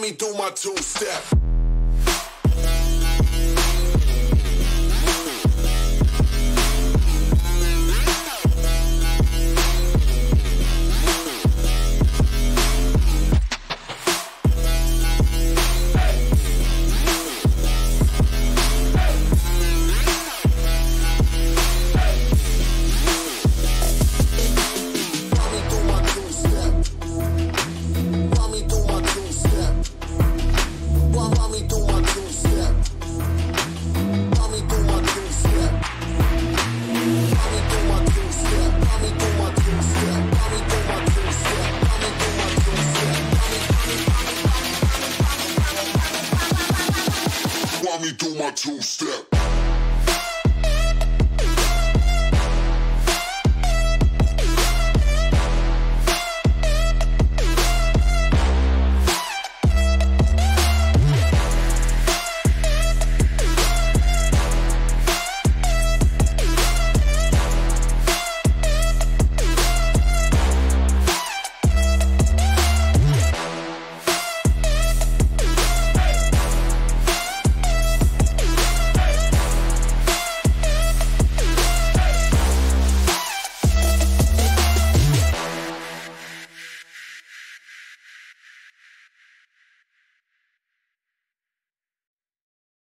me do my two Mommy do my two step.